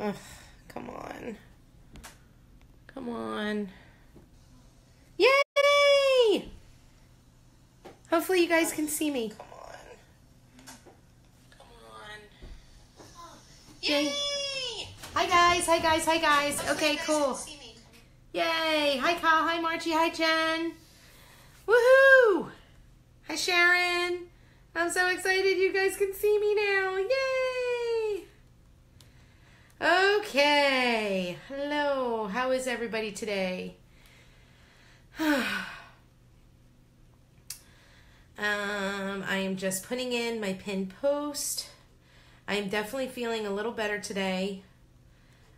Ugh, come on. Come on. Yay! Hopefully you guys can see me. Come on. Come on. Yay! Hi guys, hi guys, hi guys. Okay, cool. Yay! Hi Kyle, hi Margie, hi Jen. Woohoo! Hi Sharon. I'm so excited you guys can see me now. Yay! Okay. Hello. How is everybody today? um, I am just putting in my pin post. I am definitely feeling a little better today.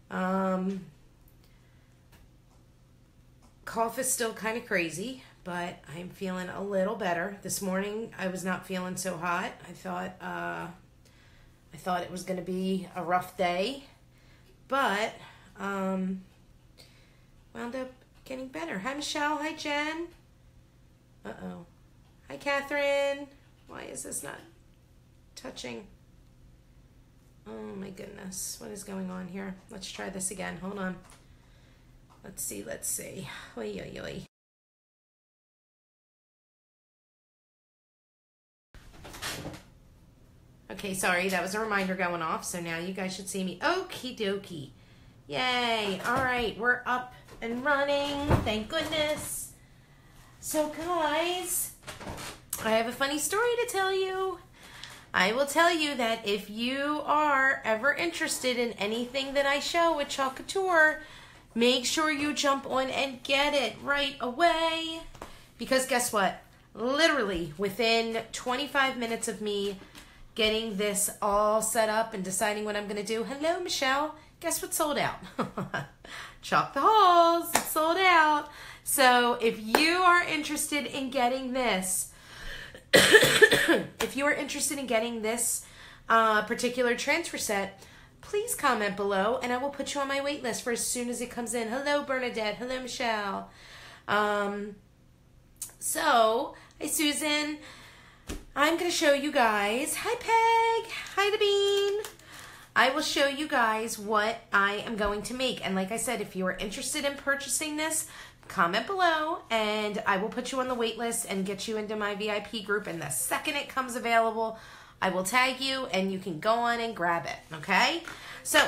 Um, cough is still kind of crazy, but I'm feeling a little better. This morning I was not feeling so hot. I thought uh, I thought it was going to be a rough day, but um, wound up getting better. Hi Michelle. Hi Jen. Uh oh. Hi Catherine. Why is this not touching? Oh my goodness. What is going on here? Let's try this again. Hold on. Let's see, let's see. Oy, oy, oy. Okay, sorry, that was a reminder going off, so now you guys should see me. Okie dokie. Yay. All right, we're up and running. Thank goodness. So, guys, I have a funny story to tell you. I will tell you that if you are ever interested in anything that I show with Chalk Couture, make sure you jump on and get it right away. Because guess what? Literally within 25 minutes of me getting this all set up and deciding what I'm going to do. Hello, Michelle. Guess what sold out? Chalk the Halls. It's sold out. So if you are interested in getting this, if you are interested in getting this uh, particular transfer set, please comment below and I will put you on my wait list for as soon as it comes in. Hello, Bernadette. Hello, Michelle. Um, so, hi, Susan. I'm going to show you guys. Hi, Peg. Hi, the Bean. I will show you guys what I am going to make. And like I said, if you are interested in purchasing this, comment below and I will put you on the wait list and get you into my VIP group. And the second it comes available, I will tag you and you can go on and grab it. Okay? So,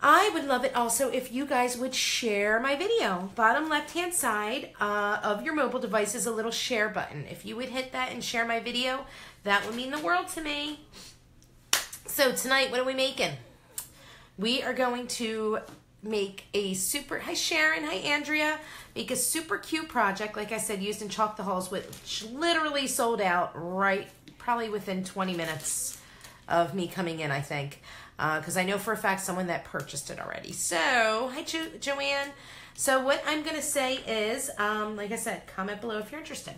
I would love it also if you guys would share my video. Bottom left hand side uh, of your mobile device is a little share button. If you would hit that and share my video, that would mean the world to me. So tonight, what are we making? We are going to make a super, hi Sharon, hi Andrea, make a super cute project, like I said, used in Chalk the Halls, which literally sold out right, probably within 20 minutes of me coming in, I think because uh, I know for a fact someone that purchased it already. So, hi jo Joanne. So what I'm going to say is, um, like I said, comment below if you're interested.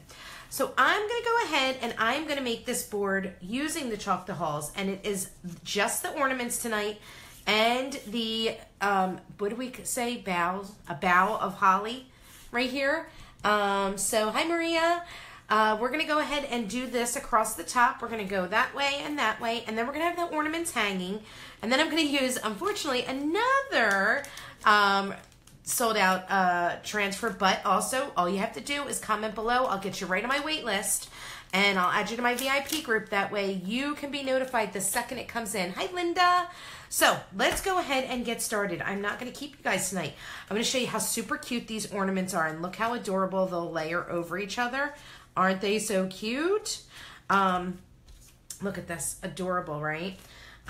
So I'm going to go ahead and I'm going to make this board using the Chalk the Halls, and it is just the ornaments tonight and the, um, what do we say, bow, a bough of holly right here. Um, so hi Maria. Uh, we're going to go ahead and do this across the top. We're going to go that way and that way, and then we're going to have the ornaments hanging. And then I'm going to use, unfortunately, another um, sold out uh, transfer, but also all you have to do is comment below. I'll get you right on my wait list and I'll add you to my VIP group. That way you can be notified the second it comes in. Hi, Linda. So let's go ahead and get started. I'm not going to keep you guys tonight. I'm going to show you how super cute these ornaments are and look how adorable they'll layer over each other. Aren't they so cute? Um, look at this. Adorable, right?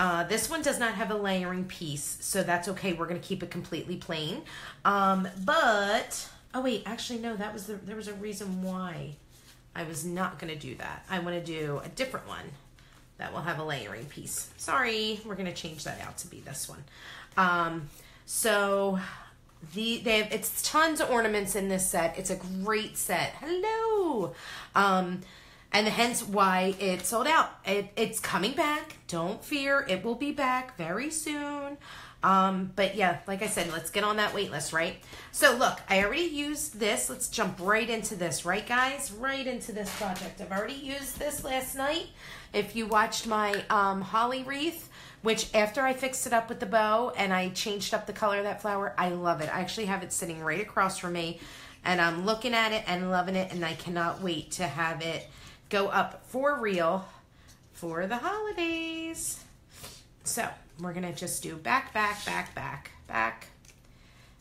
Uh, this one does not have a layering piece, so that's okay. We're going to keep it completely plain. Um, but, oh wait, actually no, that was the, there was a reason why I was not going to do that. I want to do a different one that will have a layering piece. Sorry, we're going to change that out to be this one. Um, so the they have it's tons of ornaments in this set. It's a great set. Hello. Um and hence why it sold out. It, it's coming back. Don't fear, it will be back very soon. Um, but yeah, like I said, let's get on that wait list, right? So look, I already used this. Let's jump right into this, right guys? Right into this project. I've already used this last night. If you watched my um, holly wreath, which after I fixed it up with the bow and I changed up the color of that flower, I love it. I actually have it sitting right across from me and I'm looking at it and loving it and I cannot wait to have it go up for real for the holidays. So we're gonna just do back, back, back, back, back.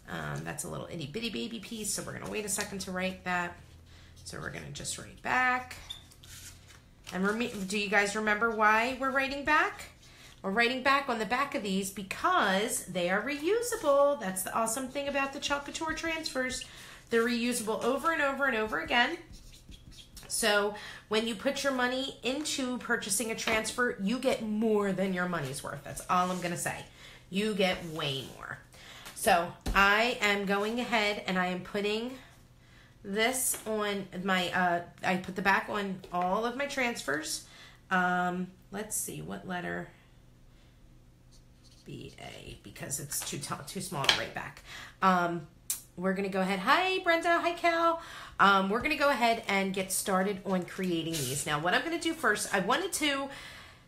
Um, that's a little itty bitty baby piece, so we're gonna wait a second to write that. So we're gonna just write back. And do you guys remember why we're writing back? We're writing back on the back of these because they are reusable. That's the awesome thing about the Chalk Couture transfers. They're reusable over and over and over again. So when you put your money into purchasing a transfer, you get more than your money's worth. That's all I'm going to say. You get way more. So I am going ahead and I am putting this on my, uh, I put the back on all of my transfers. Um, let's see, what letter? B-A, because it's too, too small to write back. Um, we're going to go ahead. Hi, Brenda. Hi, Cal. Um, we're going to go ahead and get started on creating these. Now, what I'm going to do first, I wanted to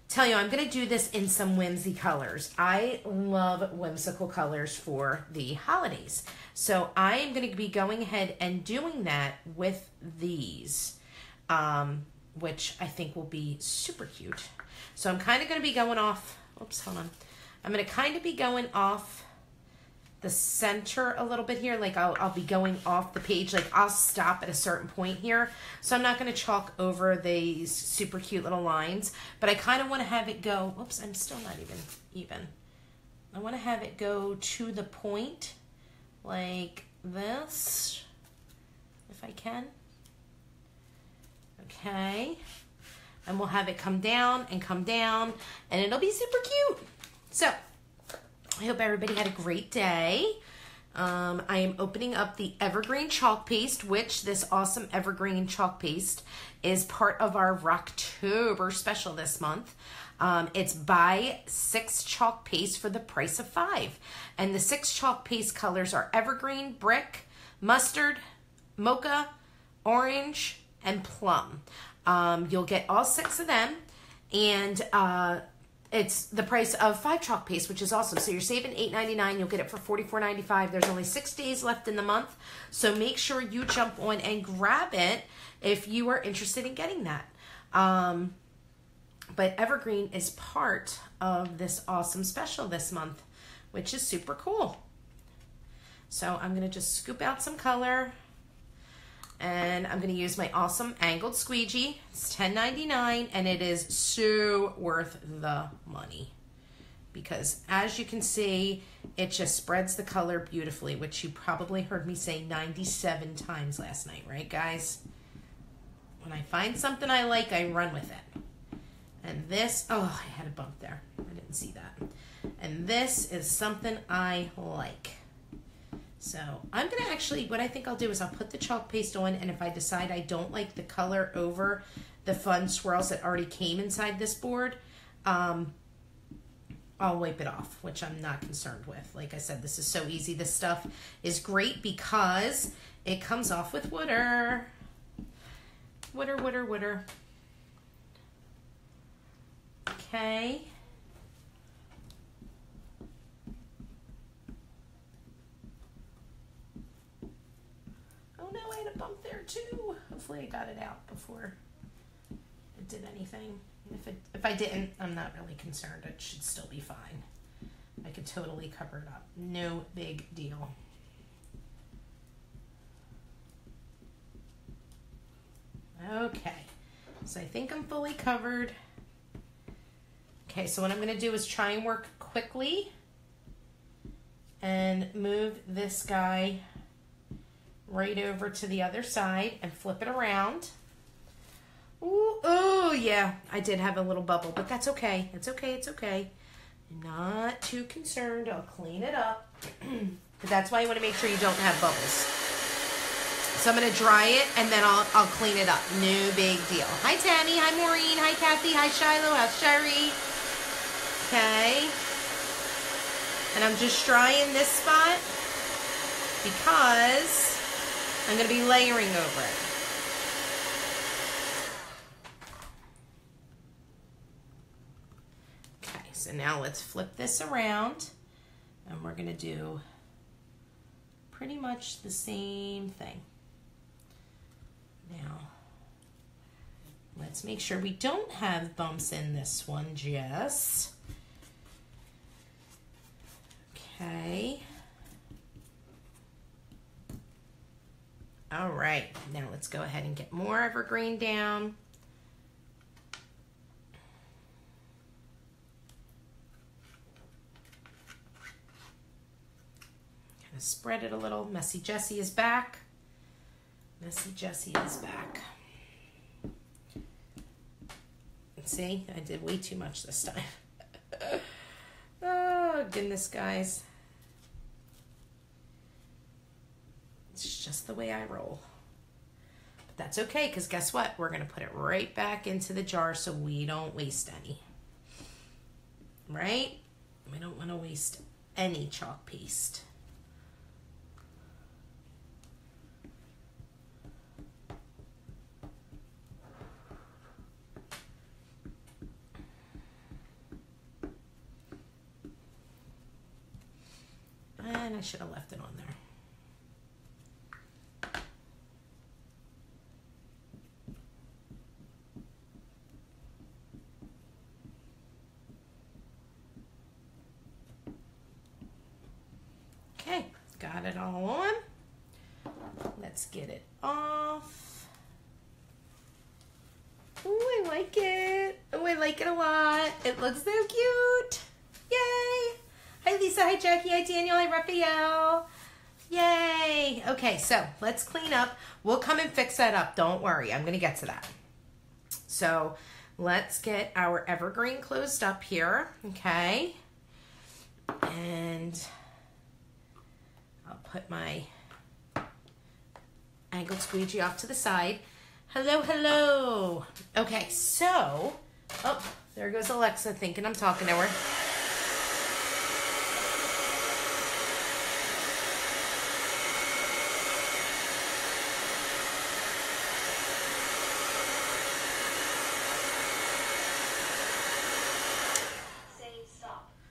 tell you I'm going to do this in some whimsy colors. I love whimsical colors for the holidays. So I am going to be going ahead and doing that with these, um, which I think will be super cute. So I'm kind of going to be going off, oops, hold on. I'm going to kind of be going off the center a little bit here. Like I'll, I'll be going off the page. Like I'll stop at a certain point here. So I'm not going to chalk over these super cute little lines. But I kind of want to have it go. Whoops, I'm still not even even. I want to have it go to the point like this. If I can. Okay. And we'll have it come down and come down. And it'll be super cute. So I hope everybody had a great day. Um, I am opening up the Evergreen Chalk Paste, which this awesome Evergreen Chalk Paste is part of our Rocktober special this month. Um, it's buy six chalk paste for the price of five. And the six chalk paste colors are Evergreen, Brick, Mustard, Mocha, Orange, and Plum. Um, you'll get all six of them. And uh, it's the price of five chalk paste, which is awesome. So you're saving $8.99. You'll get it for $44.95. There's only six days left in the month. So make sure you jump on and grab it if you are interested in getting that. Um, but Evergreen is part of this awesome special this month, which is super cool. So I'm going to just scoop out some color. And I'm going to use my awesome angled squeegee. It's $10.99 and it is so worth the money. Because as you can see, it just spreads the color beautifully, which you probably heard me say 97 times last night, right guys? When I find something I like, I run with it. And this, oh, I had a bump there. I didn't see that. And this is something I like. So I'm going to actually, what I think I'll do is I'll put the chalk paste on and if I decide I don't like the color over the fun swirls that already came inside this board, um, I'll wipe it off, which I'm not concerned with. Like I said, this is so easy. This stuff is great because it comes off with water. Water, water, water. Okay. Too. Hopefully I got it out before it did anything. If it if I didn't, I'm not really concerned. It should still be fine. I could totally cover it up. No big deal. Okay, so I think I'm fully covered. Okay, so what I'm going to do is try and work quickly and move this guy right over to the other side and flip it around. Ooh, oh yeah, I did have a little bubble, but that's okay. It's okay, it's okay. I'm not too concerned. I'll clean it up. but that's why you want to make sure you don't have bubbles. So I'm going to dry it and then I'll, I'll clean it up. No big deal. Hi, Tammy. Hi, Maureen. Hi, Kathy. Hi, Shiloh. How's Sherry? Okay. And I'm just drying this spot because I'm going to be layering over it. Okay, so now let's flip this around and we're going to do pretty much the same thing. Now, let's make sure we don't have bumps in this one, Jess. Okay. All right, now let's go ahead and get more evergreen down. Kind of spread it a little. Messy Jessie is back. Messy Jessie is back. See, I did way too much this time. oh, goodness, guys. It's just the way I roll. But that's okay, because guess what? We're going to put it right back into the jar so we don't waste any. Right? We don't want to waste any chalk paste. And I should have left it on there. Okay, got it all on. Let's get it off. Oh, I like it. Oh, I like it a lot. It looks so cute. Yay! Hi, Lisa. Hi, Jackie. Hi, Daniel. Hi, Raphael. Yay! Okay, so let's clean up. We'll come and fix that up. Don't worry. I'm going to get to that. So let's get our evergreen closed up here. Okay. And I'll put my angled squeegee off to the side. Hello, hello. Okay, so, oh, there goes Alexa thinking I'm talking to her.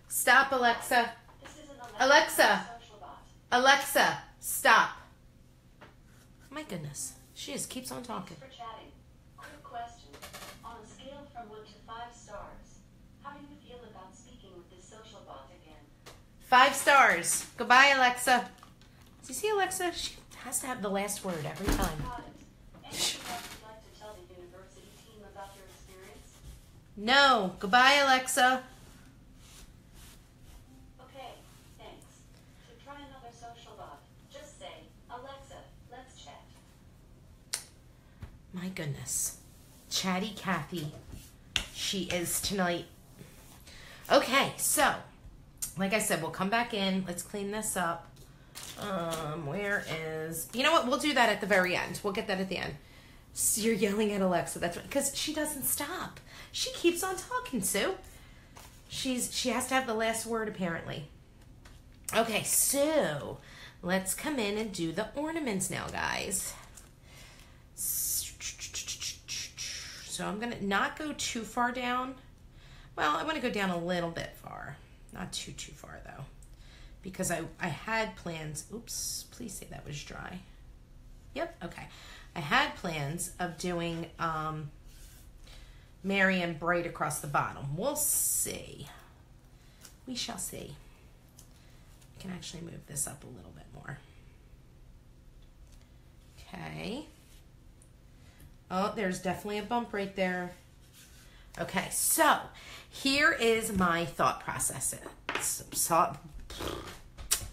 Stop, Alexa. Alexa. Alexa, stop. My goodness. She just keeps on talking. for chatting. Quick question. On a scale from 1 to 5 stars, how do you feel about speaking with this social bot again? Five stars. Goodbye, Alexa. Do you see Alexa? She has to have the last word every time. Got it. Anything else you'd like to tell the university team about your experience? No. Goodbye, Alexa. Okay, thanks. To try another social bot, just say, Alexa, let's chat. My goodness. Chatty Kathy. She is tonight. Okay, so, like I said, we'll come back in. Let's clean this up. Um, where is. You know what? We'll do that at the very end. We'll get that at the end. So you're yelling at Alexa. That's because she doesn't stop. She keeps on talking, Sue. She's she has to have the last word apparently. Okay, so let's come in and do the ornaments now, guys. So I'm gonna not go too far down. Well, I want to go down a little bit far, not too too far though, because I I had plans. Oops, please say that was dry. Yep, okay. I had plans of doing um, Merry and bright across the bottom. We'll see. We shall see. I can actually move this up a little bit more. Okay. Oh, there's definitely a bump right there. Okay, so here is my thought process.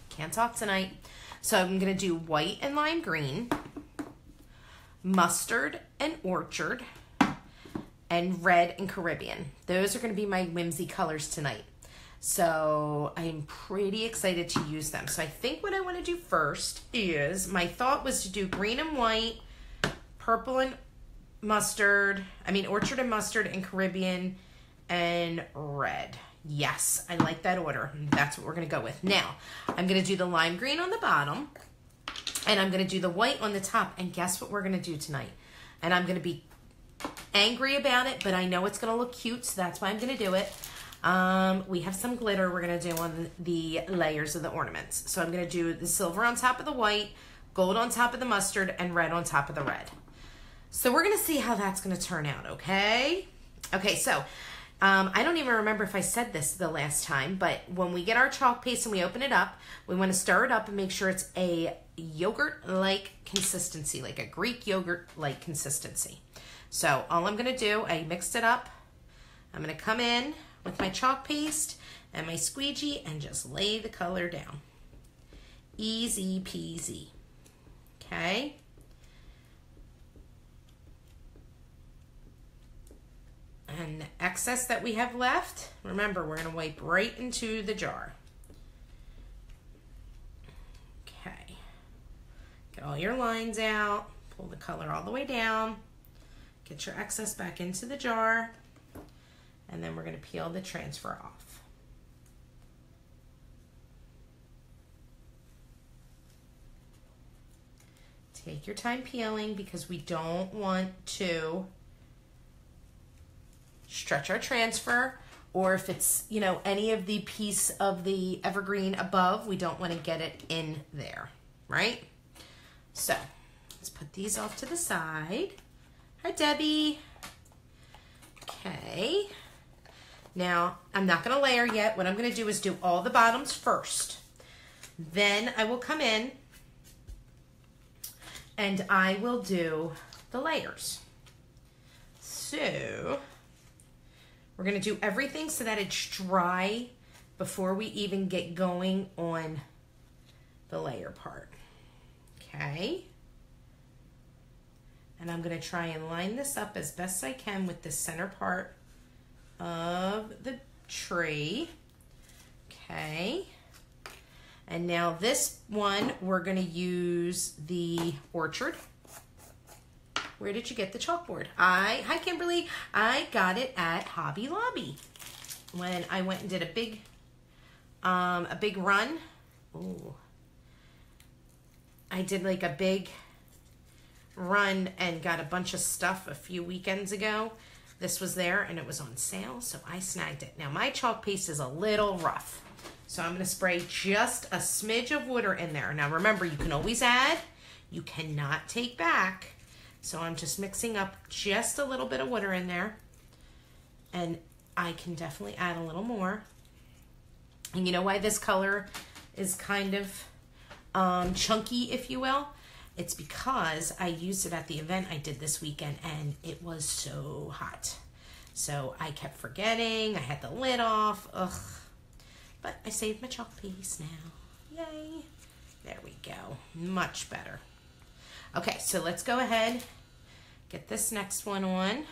Can't talk tonight. So I'm going to do white and lime green, mustard and orchard, and red and Caribbean. Those are going to be my whimsy colors tonight. So I'm pretty excited to use them. So I think what I want to do first is my thought was to do green and white, purple and mustard, I mean orchard and mustard and Caribbean and red. Yes, I like that order. That's what we're going to go with. Now, I'm going to do the lime green on the bottom, and I'm going to do the white on the top. And guess what we're going to do tonight? And I'm going to be angry about it, but I know it's going to look cute, so that's why I'm going to do it. Um, we have some glitter we're going to do on the layers of the ornaments. So I'm going to do the silver on top of the white, gold on top of the mustard, and red on top of the red. So we're going to see how that's going to turn out, okay? Okay, so um, I don't even remember if I said this the last time, but when we get our chalk paste and we open it up, we want to stir it up and make sure it's a yogurt like consistency, like a Greek yogurt like consistency. So all I'm going to do, I mixed it up. I'm going to come in with my chalk paste and my squeegee and just lay the color down. Easy peasy. Okay. And excess that we have left, remember we're going to wipe right into the jar. Okay. Get all your lines out. Pull the color all the way down. Get your excess back into the jar. And then we're going to peel the transfer off. Take your time peeling because we don't want to stretch our transfer or if it's, you know, any of the piece of the evergreen above, we don't want to get it in there, right? So let's put these off to the side. Hi, Debbie. Okay. Now, I'm not going to layer yet. What I'm going to do is do all the bottoms first. Then I will come in and I will do the layers. So, we're going to do everything so that it's dry before we even get going on the layer part. Okay. And I'm going to try and line this up as best I can with the center part of the tree. Okay. And now this one, we're going to use the orchard. Where did you get the chalkboard? I, hi Kimberly, I got it at Hobby Lobby when I went and did a big, um, a big run. Ooh. I did like a big run and got a bunch of stuff a few weekends ago. This was there and it was on sale, so I snagged it. Now my chalk paste is a little rough. So I'm going to spray just a smidge of water in there. Now remember, you can always add. You cannot take back. So I'm just mixing up just a little bit of water in there. And I can definitely add a little more. And you know why this color is kind of um, chunky, if you will? It's because I used it at the event I did this weekend and it was so hot. So I kept forgetting. I had the lid off. Ugh. But I saved my chalk piece now. Yay. There we go. Much better. Okay, so let's go ahead Get this next one on.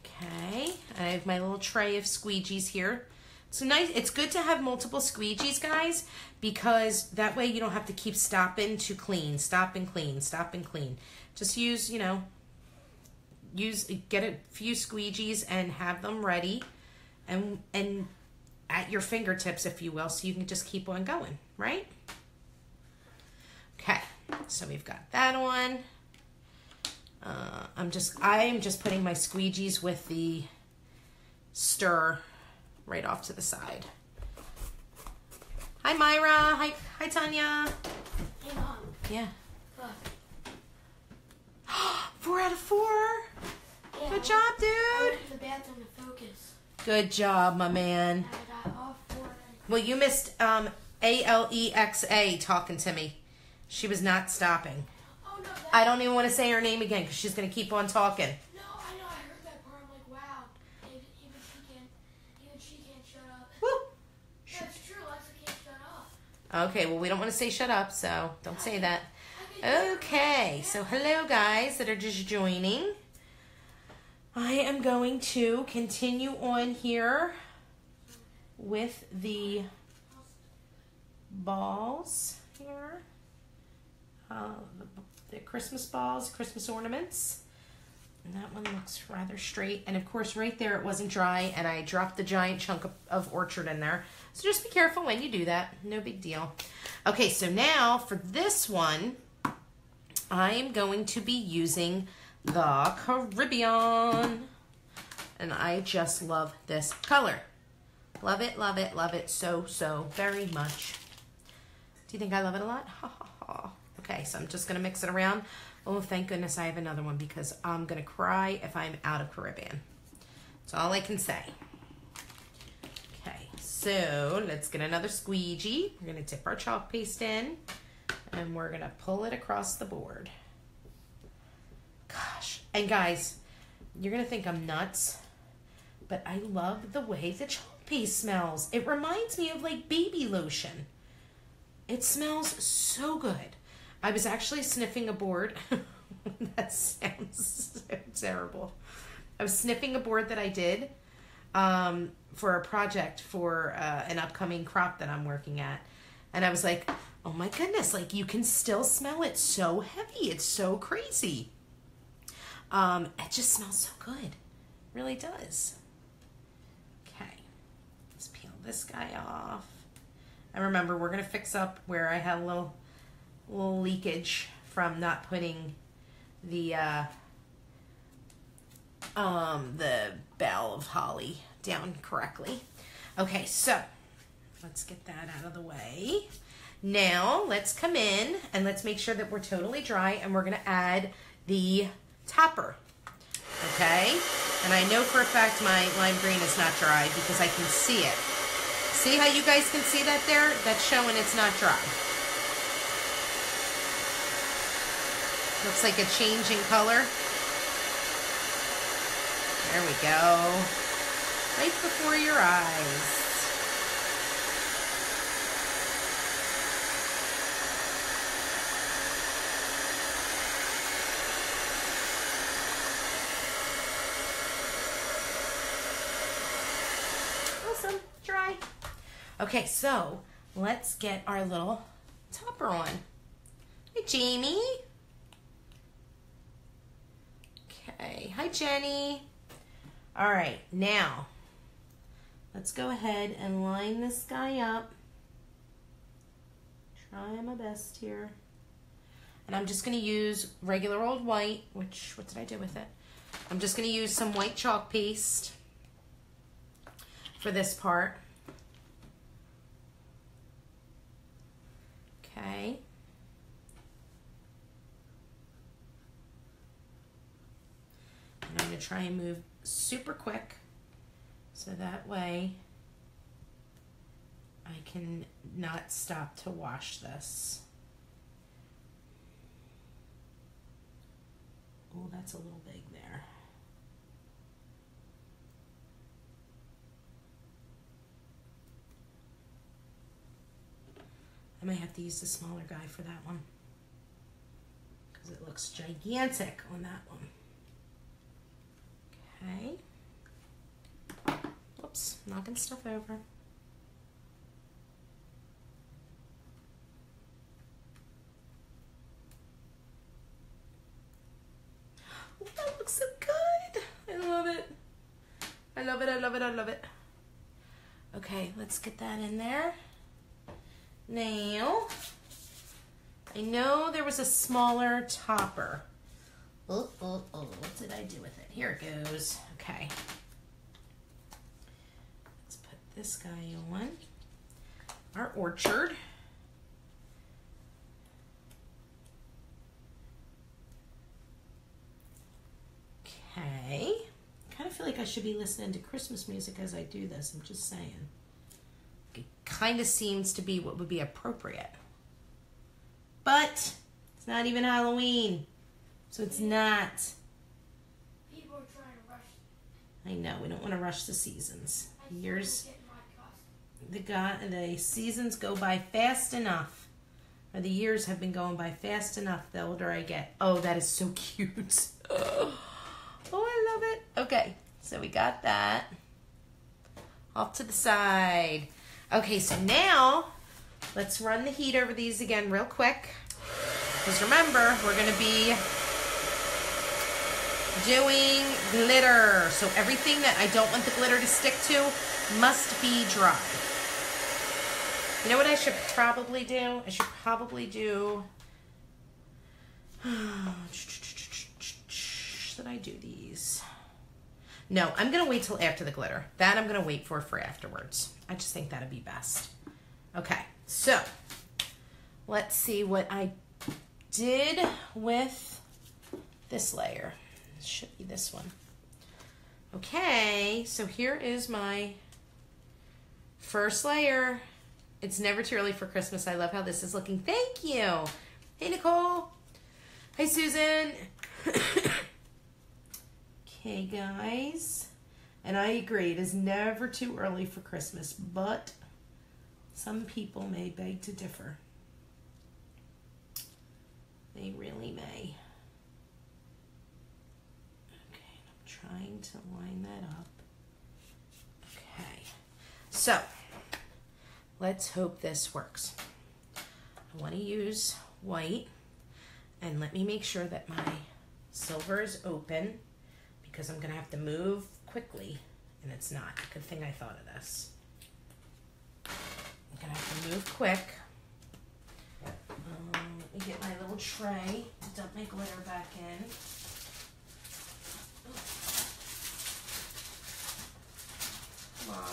Okay, I have my little tray of squeegees here. So nice. It's good to have multiple squeegees, guys, because that way you don't have to keep stopping to clean, stop and clean, stop and clean. Just use, you know, use get a few squeegees and have them ready, and and at your fingertips, if you will, so you can just keep on going, right? Okay, so we've got that on. Uh, I'm just, I'm just putting my squeegees with the stir right off to the side. Hi, Myra. Hi, hi, Tanya. Hey, Mom. Yeah. Four out of four. Yeah, Good job, dude. went to the bathroom to focus. Good job, my man. I got all four. Well, you missed um, A L E X A talking to me. She was not stopping. Oh, no. I don't even want to say her name again because she's going to keep on talking. No, I know. I heard that part. I'm like, wow. Even, even she can't. Even she can't shut up. Woo. That's true. Alexa can't shut up. Okay, well, we don't want to say shut up, so don't say that. Okay, so hello guys that are just joining. I am going to continue on here with the balls here. Uh, the, Christmas balls, Christmas ornaments. And that one looks rather straight. And of course, right there it wasn't dry, and I dropped the giant chunk of, of orchard in there. So just be careful when you do that. No big deal. Okay, so now for this one, I am going to be using the Caribbean. And I just love this color. Love it, love it, love it so, so very much. Do you think I love it a lot? Ha ha ha. Okay, so I'm just to mix it around. Oh, thank goodness I have another one because I'm to cry if I'm out of Caribbean. That's all I can say. Okay, so let's get another squeegee. We're to dip our chalk paste in and we're to pull it across the board. Gosh, and guys, you're to think I'm nuts, but I love the way the chalk paste smells. It reminds me of like baby lotion. It smells so good. I was actually sniffing a board. that sounds so terrible. I was sniffing a board that I did um, for a project for uh, an upcoming crop that I'm working at. And I was like, oh my goodness, like you can still smell it so heavy. It's so crazy. Um, it just smells so good. It really does. Okay, let's peel this guy off. And remember, we're gonna fix up where I had a little leakage from not putting the uh, um, the bell of holly down correctly. Okay, so let's get that out of the way. Now let's come in and let's make sure that we're totally dry and we're gonna add the topper. Okay, and I know for a fact my lime green is not dry because I can see it. See how you guys can see that there? That's showing it's not dry. Looks like a change in color. There we go. Right before your eyes. Awesome. Dry. Okay, so let's get our little topper on. Hey, Jamie. Okay. Hi, Jenny. All right, now let's go ahead and line this guy up. Try my best here. And I'm just going to use regular old white, which, what did I do with it? I'm just going to use some white chalk paste for this part. Okay. And I'm going to try and move super quick so that way I can not stop to wash this. Oh, that's a little big there. I may have to use the smaller guy for that one because it looks gigantic on that one. Okay. Oops, knocking stuff over. Oh, that looks so good. I love it. I love it, I love it, I love it. Okay, let's get that in there. Now, I know there was a smaller topper. Oh, oh, oh, what did I do with it? Here it goes. Okay. Let's put this guy on. Our orchard. Okay. kind of feel like I should be listening to Christmas music as I do this. I'm just saying. It kind of seems to be what would be appropriate. But it's not even Halloween. So it's not. People are trying to rush. I know, we don't want to rush the seasons. Years get my costume. the God, the seasons go by fast enough. Or the years have been going by fast enough the older I get. Oh, that is so cute. Oh, I love it. Okay, so we got that. Off to the side. Okay, so now let's run the heat over these again real quick. Because remember, we're going to be doing glitter. So everything that I don't want the glitter to stick to must be dry. You know what I should probably do? I should probably do. Should I do these? No, I'm gonna wait till after the glitter. That I'm gonna wait for for afterwards. I just think that'd be best. Okay, so let's see what I did with this layer. Should be this one. Okay, so here is my first layer. It's never too early for Christmas. I love how this is looking. Thank you. Hey, Nicole. Hi, Susan. okay, guys. And I agree, it is never too early for Christmas, but some people may beg to differ. They really may. Okay, I'm trying to line that up. Okay, so let's hope this works. I want to use white and let me make sure that my silver is open because I'm going to have to move quickly and it's not. Good thing I thought of this. I'm going to have to move quick. Um, let me get my little tray to dump my glitter back in. Come on.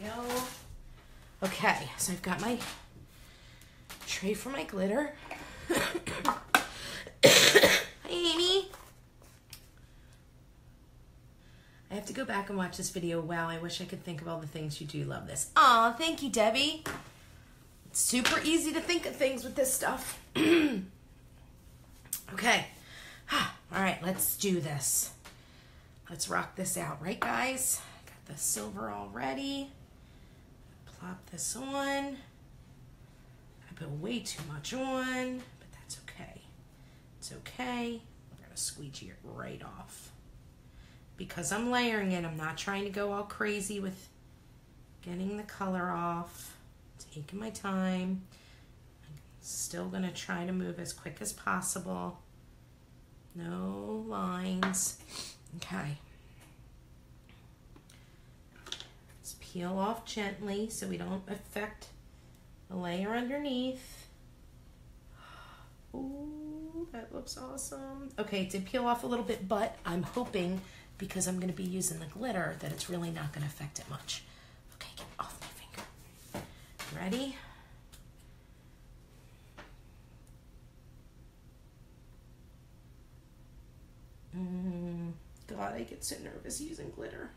There we go. Okay, so I've got my tray for my glitter. Hi, Amy. I have to go back and watch this video. Wow, I wish I could think of all the things you do love this. Aw, thank you, Debbie. It's super easy to think of things with this stuff. okay. All right, let's do this. Let's rock this out, right, guys? Got the silver all ready. Plop this on. I put way too much on, but that's okay. It's okay. Going to squeegee it right off. Because I'm layering it, I'm not trying to go all crazy with getting the color off. Taking my time. I'm still going to try to move as quick as possible. No lines. Okay. Let's peel off gently so we don't affect the layer underneath. Ooh, that looks awesome. Okay, it did peel off a little bit, but I'm hoping because I'm going to be using the glitter that it's really not going to affect it much. Okay, get off my finger. Ready? Mm, God, I get so nervous using glitter.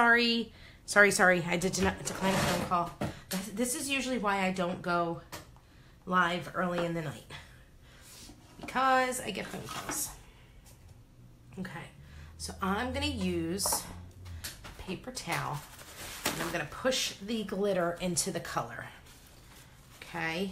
Sorry, sorry, sorry. I did not decline a phone call. This is usually why I don't go live early in the night because I get phone calls. Okay, so I'm gonna use paper towel and I'm gonna push the glitter into the color. Okay.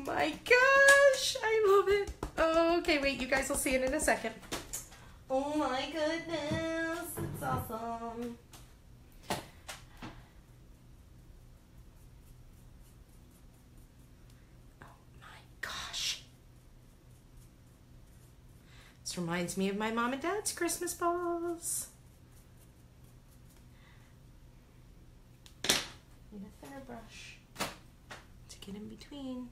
Oh my gosh, I love it. Oh, okay, wait, you guys will see it in a second. Oh my goodness, it's awesome. Oh my gosh. This reminds me of my mom and dad's Christmas balls. Need a thinner brush to get in between.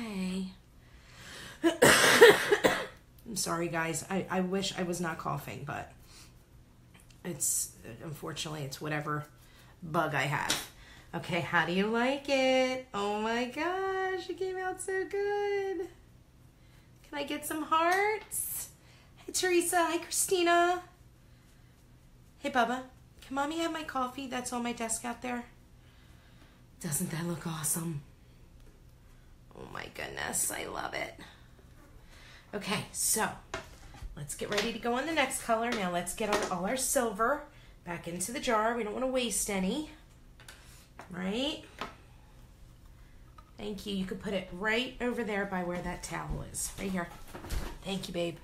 Okay. I'm sorry, guys. I, I wish I was not coughing, but it's unfortunately it's whatever bug I have. Okay, how do you like it? Oh my gosh, it came out so good. Can I get some hearts? Hey, Teresa. Hi, Christina. Hey, Bubba. Can mommy have my coffee that's on my desk out there? Doesn't that look awesome? Oh my goodness, I love it. Okay, so let's get ready to go on the next color. Now let's get all our silver back into the jar. We don't want to waste any, right? Thank you. You could put it right over there by where that towel is. Right here. Thank you, babe.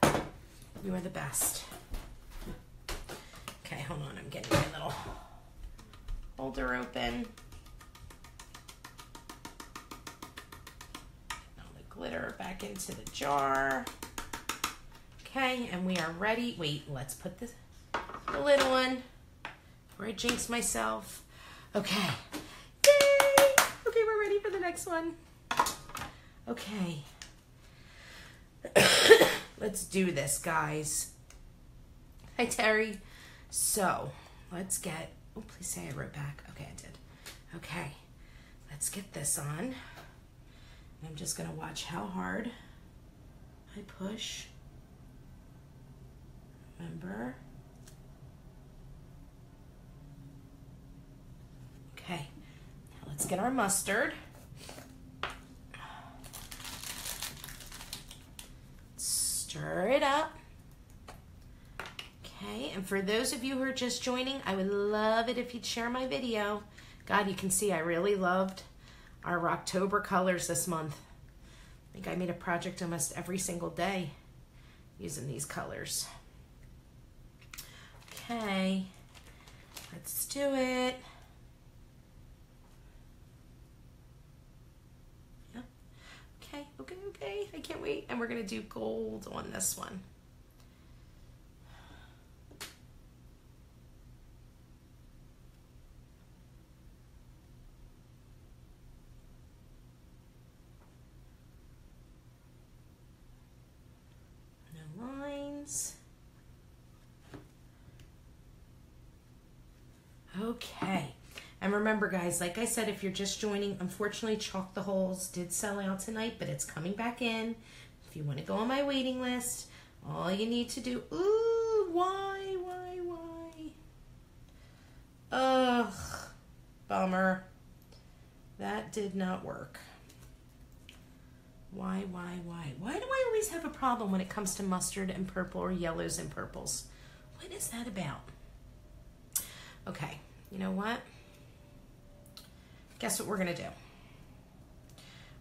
You are the best. Okay, hold on. I'm getting my little holder open. Glitter back into the jar. Okay, and we are ready. Wait, let's put this, the little one where I jinx myself. Okay. Yay! Okay, we're ready for the next one. Okay. let's do this, guys. Hi, Terry. So, let's get, oh, please say I wrote back. Okay, I did. Okay, let's get this on. I'm just going to watch how hard I push. Remember? Okay, now let's get our mustard. Stir it up. Okay, and for those of you who are just joining, I would love it if you'd share my video. God, you can see I really loved our October colors this month. I think I made a project almost every single day using these colors. Okay, let's do it. Yeah. Okay, okay, okay. I can't wait. And we're going to do gold on this one. No lines. Okay. And remember, guys, like I said, if you're just joining, unfortunately, Chalk the Halls did sell out tonight, but it's coming back in. If you want to go on my waiting list, all you need to do. Ooh, why, why, why? Ugh, bummer. That did not work. Why, why, why? Why do I always have a problem when it comes to mustard and purple or yellows and purples? What is that about? Okay, you know what? Guess what we're gonna do?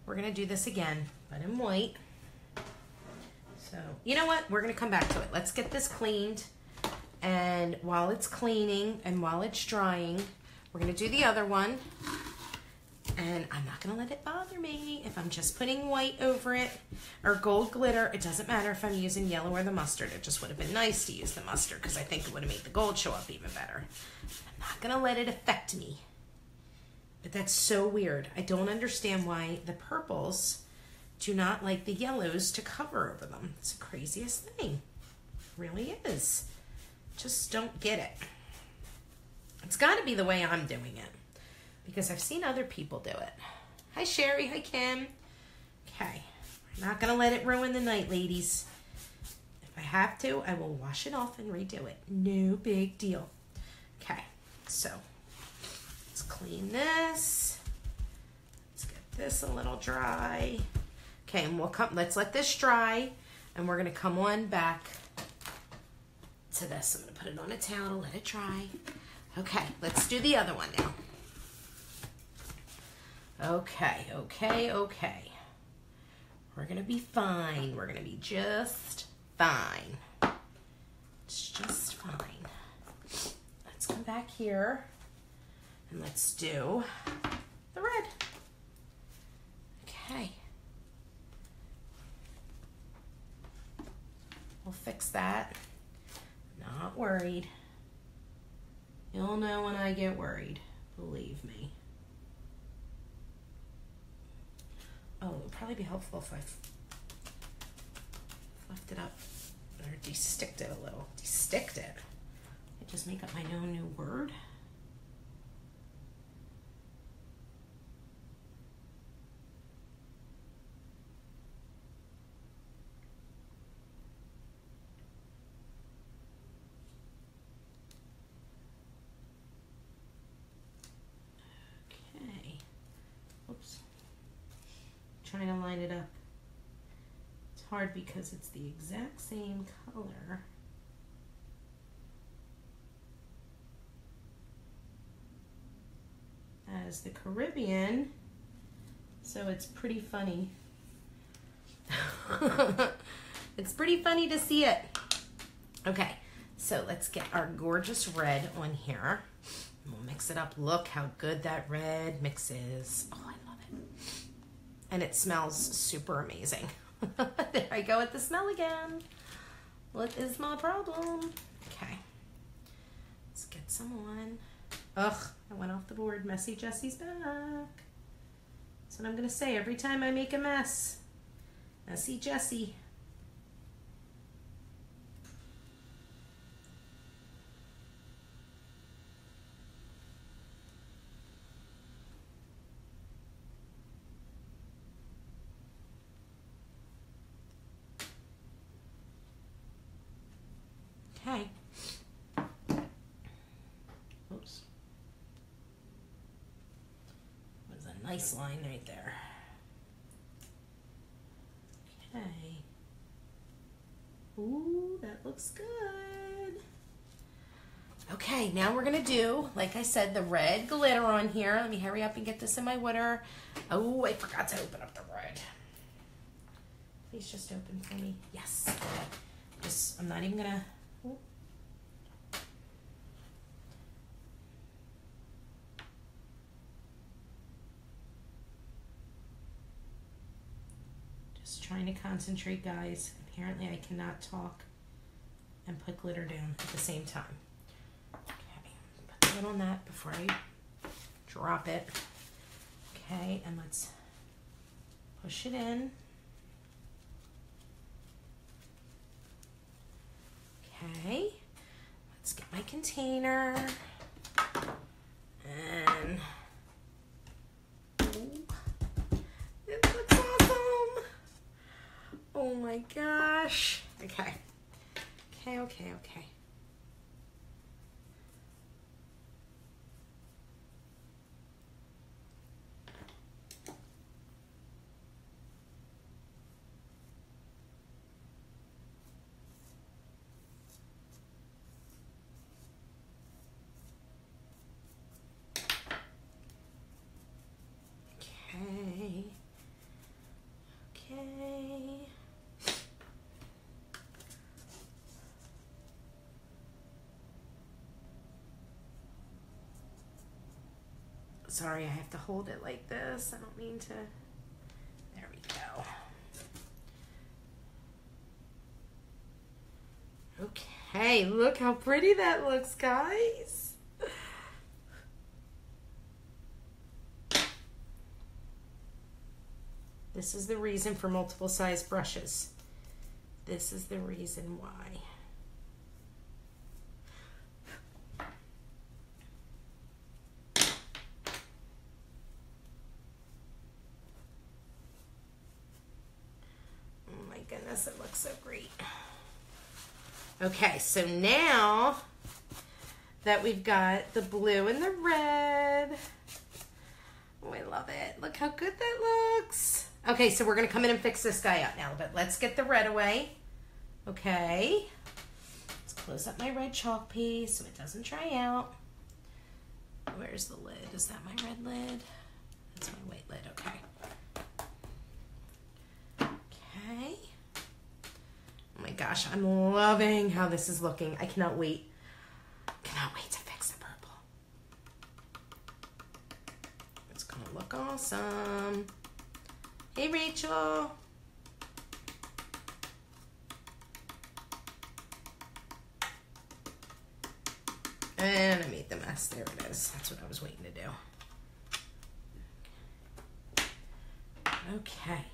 We're gonna do this again, but in white. So, you know what? We're gonna come back to it. Let's get this cleaned. And while it's cleaning and while it's drying, we're gonna do the other one. And I'm not gonna let it bother me if I'm just putting white over it or gold glitter. It doesn't matter if I'm using yellow or the mustard. It just would have been nice to use the mustard because I think it would have made the gold show up even better. I'm not gonna let it affect me. That's so weird. I don't understand why the purples do not like the yellows to cover over them. It's the craziest thing. It really is. Just don't get it. It's got to be the way I'm doing it because I've seen other people do it. Hi, Sherry. Hi, Kim. Okay. We're not going to let it ruin the night, ladies. If I have to, I will wash it off and redo it. No big deal. Okay. So clean this. Let's get this a little dry. Okay, and we'll come, let's let this dry and we're to come on back to this. I'm to put it on a towel, to let it dry. Okay, let's do the other one now. Okay, okay, okay. We're gonna be fine. We're gonna be just fine. It's just fine. Let's come back here and let's do the red. Okay. We'll fix that. Not worried. You'll know when I get worried. Believe me. Oh, it would probably be helpful if I fluffed it up or desticked it a little. Desticked it. I just make up my own new word. Okay. Oops. Trying to line it up to It's hard because it's the exact same color. As the Caribbean, so it's pretty funny. it's pretty funny to see it. Okay, so let's get our gorgeous red on here. We'll mix it up. Look how good that red mixes. Oh, I love it. And it smells super amazing. there I go with the smell again. What is my problem? Okay. Let's get someone. Ugh, I went off the board. Messy Jesse's back. That's what I'm going to say every time I make a mess. Messy Jessie. Okay. Oops. Was a nice line right there. Okay. Ooh, that looks good. Okay, now we're gonna do, like I said, the red glitter on here. Let me hurry up and get this in my water. Oh, I forgot to open up the red. Please just open for me. Yes. Just, I'm not even gonna. ooh. Just trying to concentrate, guys. Apparently, I cannot talk and put glitter down at the same time. Okay, put the lid on that before I drop it. Okay, and let's push it in. Okay, let's get my container. And Ooh, it looks awesome. Oh my gosh. Okay. Okay, okay, okay. Okay. Okay. Sorry, I have to hold it like this. I don't mean to. There we go. Okay, look how pretty that looks, guys. This is the reason for multiple size brushes. This is the reason why. Oh my goodness, it looks so great. Okay, so now that we've got the blue and the red, oh, love it. Look how good that looks. Okay, so we're gonna come in and fix this guy up now, but let's get the red away. Okay, let's close up my red chalk piece so it doesn't dry out. Where's the lid? Is that my red lid? That's my white lid, okay. Okay. Oh my gosh, I'm loving how this is looking. I cannot wait. Cannot wait to fix the purple. It's gonna look awesome. Hey, Rachel. And I made the mess. There it is. That's what I was waiting to do. Okay.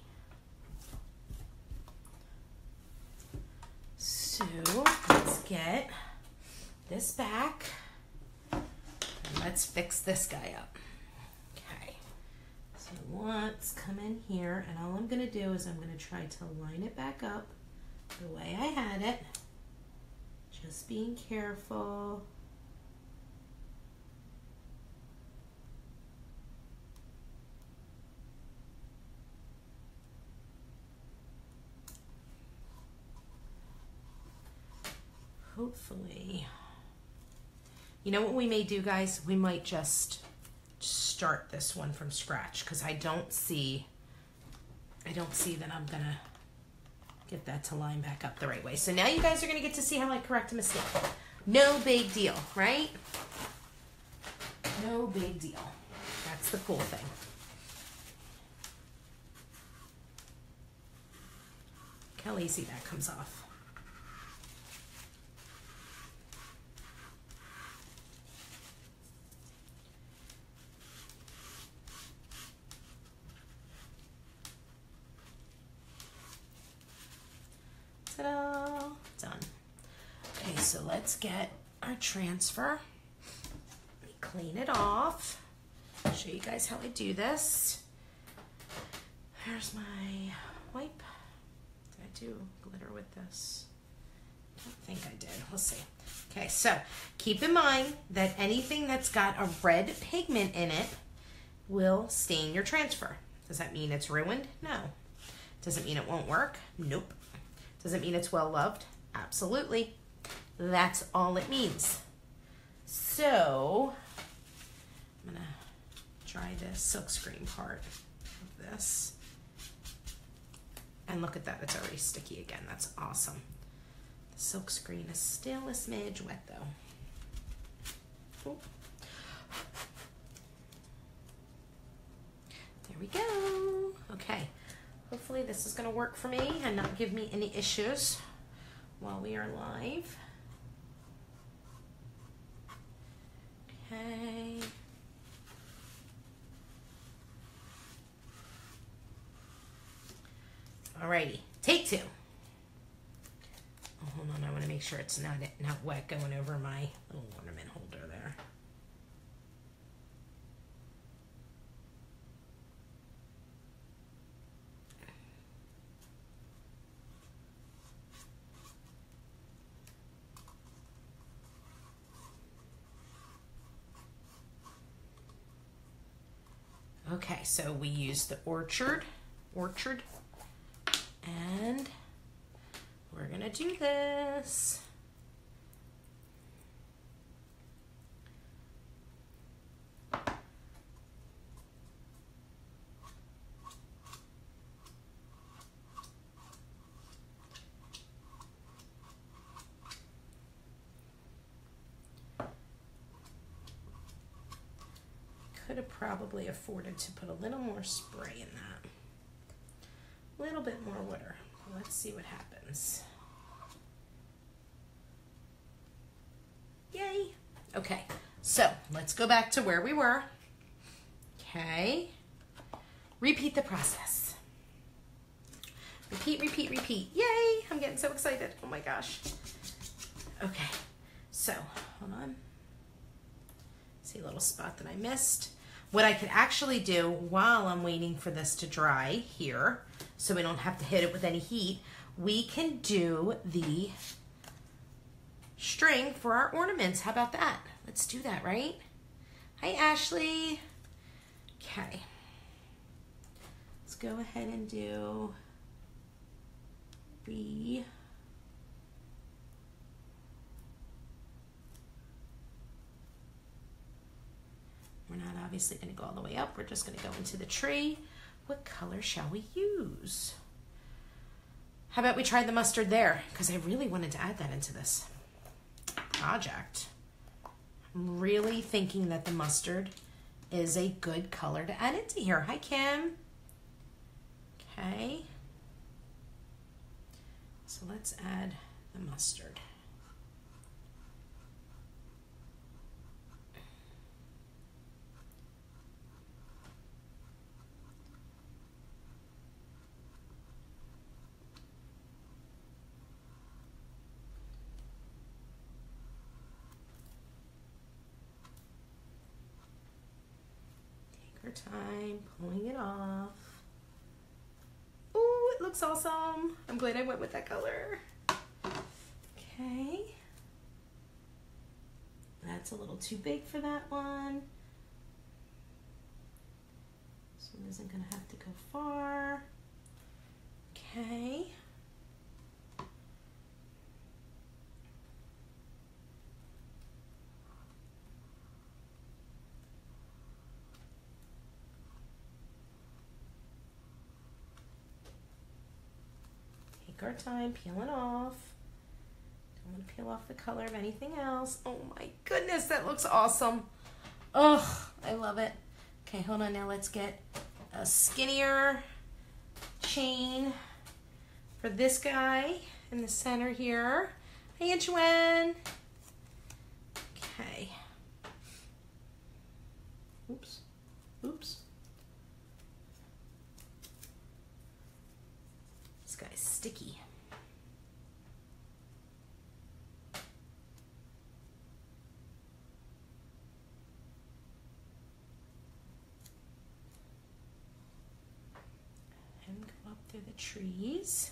So let's get this back. Let's fix this guy up. Okay. So let's come in here and all I'm going to do is I'm going to try to line it back up the way I had it. Just being careful. Hopefully, you know what we may do, guys? We might just start this one from scratch because I don't see, I don't see that I'm gonna get that to line back up the right way. So now you guys are gonna get to see how I correct a mistake. No big deal, right? No big deal. That's the cool thing. Look how easy that comes off. Ta-da! Done. Okay, so let's get our transfer. Clean it off. Show you guys how I do this. Here's my wipe. Did I do glitter with this? I don't think I did. We'll see. Okay, so keep in mind that anything that's got a red pigment in it will stain your transfer. Does that mean it's ruined? No. Does it mean it won't work? Nope. Does it mean it's well loved? Absolutely. That's all it means. So, I'm gonna dry the silkscreen part of this. And look at that, it's already sticky again. That's awesome. The silkscreen is still a smidge wet though. Ooh. There we go. Okay. Hopefully this is gonna work for me and not give me any issues while we are live. Okay. Alrighty, take two. Oh, hold on, I want to make sure it's not not wet going over my oh, little ornament holder there. Okay, so we use the orchard, orchard, and we're gonna do this. Could have probably afforded to put a little more spray in that. A little bit more water. Let's see what happens. Yay! Okay, so let's go back to where we were. Okay. Repeat the process. Repeat, repeat, repeat. Yay! I'm getting so excited. Oh my gosh. Okay, so hold on. See a little spot that I missed. What I could actually do while I'm waiting for this to dry here, so we don't have to hit it with any heat, we can do the string for our ornaments. How about that? Let's do that, right? Hi, Ashley. Okay. Let's go ahead and do the We're not obviously going to go all the way up. We're just going to go into the tree. What color shall we use? How about we try the mustard there? Because I really wanted to add that into this project. I'm really thinking that the mustard is a good color to add into here. Hi, Kim. Okay. So let's add the mustard. Our time pulling it off. Ooh, it looks awesome. I'm glad I went with that color. Okay. That's a little too big for that one. This one isn't gonna have to go far. Okay. Take our time peeling off. Don't want to peel off the color of anything else. Oh my goodness, that looks awesome. Oh, I love it. Okay, hold on now. Let's get a skinnier chain for this guy in the center here. Hey, Joanne. Okay. Oops. Oops. This guy's sticky. And go up through the trees.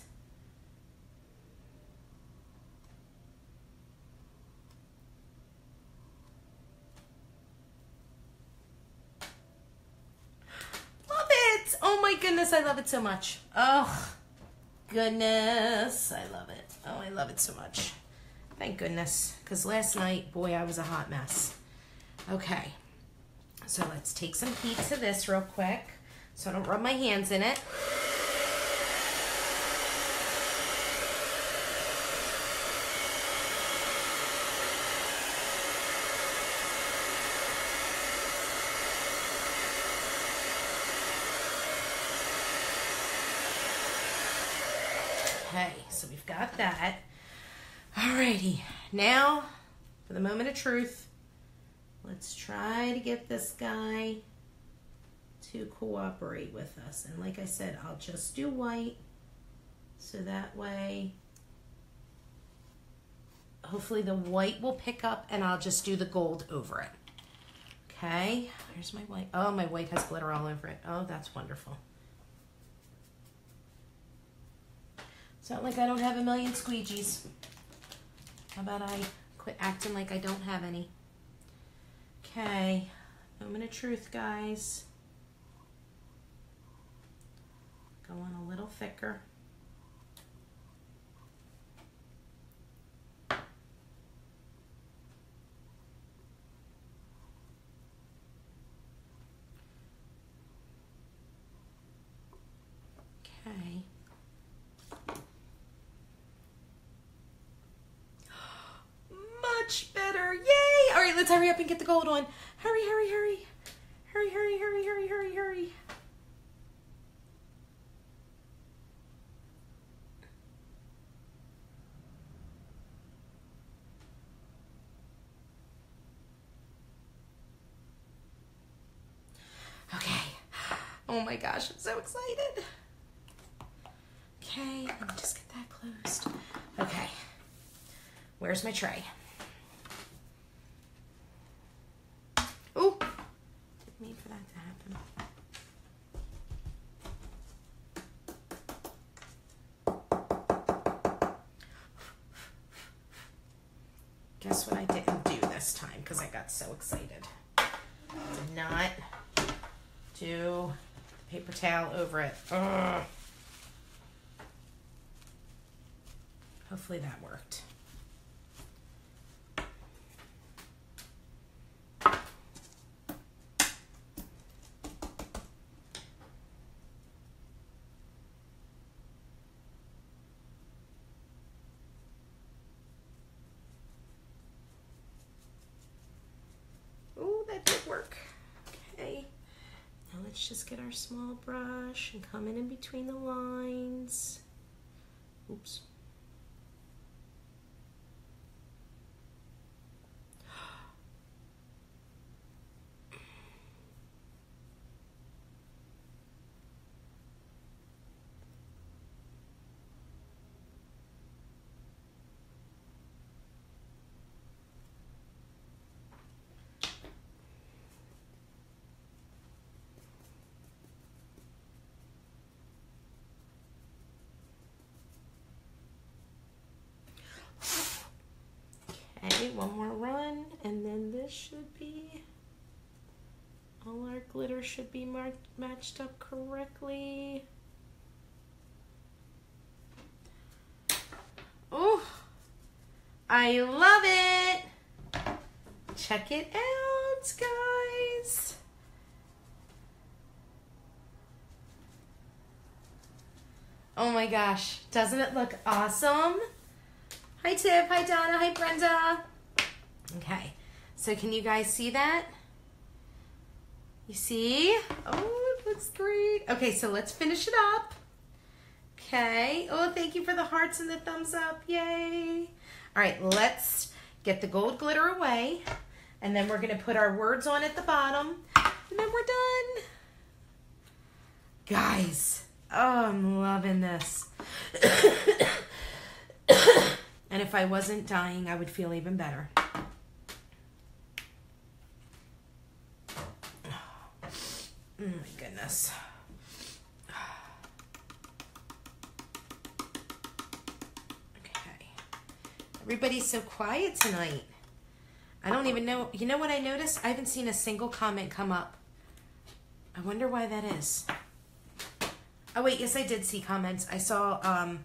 Love it! Oh my goodness, I love it so much. Oh, goodness, I love it. Oh, I love it so much. Thank goodness, because last night, boy, I was a hot mess. Okay, so let's take some heat to this real quick so I don't rub my hands in it. Okay, so we've got that. Alrighty, now for the moment of truth. Let's try to get this guy to cooperate with us. And like I said, I'll just do white so that way hopefully the white will pick up and I'll just do the gold over it. Okay, here's my white. Oh, my white has glitter all over it. Oh, that's wonderful. It's not like I don't have a million squeegees. How about I quit acting like I don't have any? Okay, moment of truth, guys. Going a little thicker. Okay. Much better. Yay! All right, let's hurry up and get the gold one. Hurry, hurry, hurry. Hurry, hurry, hurry, hurry, hurry, hurry. Okay. Oh my gosh, I'm so excited. Okay, let me just get that closed. Okay. Where's my tray? Oh, for that to happen. Guess what I didn't do this time because I got so excited. Did not do the paper towel over it. Ugh. Hopefully that worked. Oh, that did work. Okay. Now let's just get our small brush and come in in between the lines. Oops. Okay, one more run, and then this should be. All our glitter should be marked, matched up correctly. Oh, I love it! Check it out, guys. Oh my gosh. Doesn't it look awesome? Hi, Tiff. Hi, Donna. Hi, Brenda. Okay. So can you guys see that? You see? Oh, it looks great. Okay, so let's finish it up. Okay. Oh, thank you for the hearts and the thumbs up. Yay. All right, let's get the gold glitter away. And then we're going to put our words on at the bottom. And then we're done. Guys, oh, I'm loving this. and if I wasn't dying, I would feel even better. Oh goodness. Okay. Everybody's so quiet tonight. I don't even know. You know what I noticed? I haven't seen a single comment come up. I wonder why that is. Oh wait, yes I did see comments. I saw um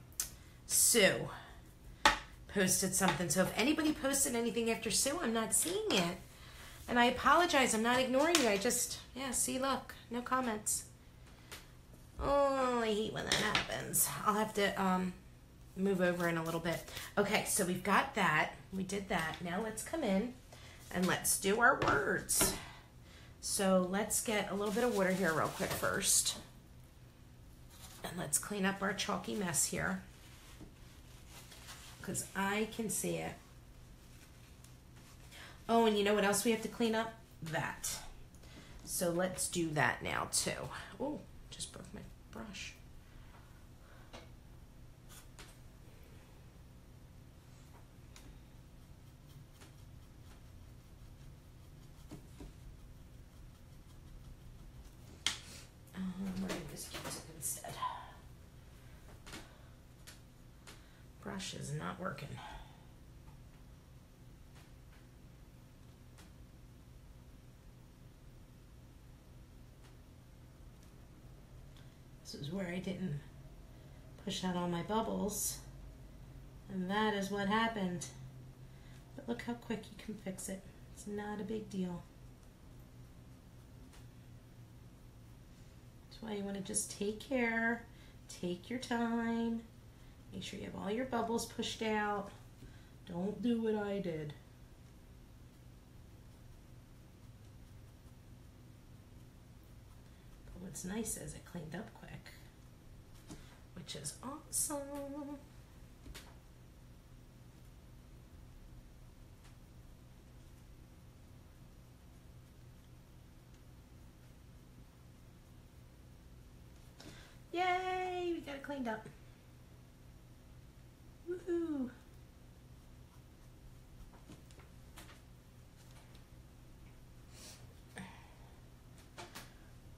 Sue posted something. So if anybody posted anything after Sue, I'm not seeing it. And I apologize. I'm not ignoring you. I just yeah, see look, no comments. Oh, I hate when that happens. I'll have to um move over in a little bit. Okay, so we've got that. We did that. Now let's come in and let's do our words. So let's get a little bit of water here real quick first. And let's clean up our chalky mess here. Because I can see it. Oh, and you know what else we have to clean up? That. So let's do that now too. Oh, just broke my brush. Uh-huh, instead. Brush is not working. Is where I didn't push out all my bubbles. And that is what happened. But look how quick you can fix it. It's not a big deal. That's why you want to just take care, take your time, make sure you have all your bubbles pushed out. Don't do what I did. But what's nice is it cleaned up quick, which is awesome. Yay, we got it cleaned up. Woohoo.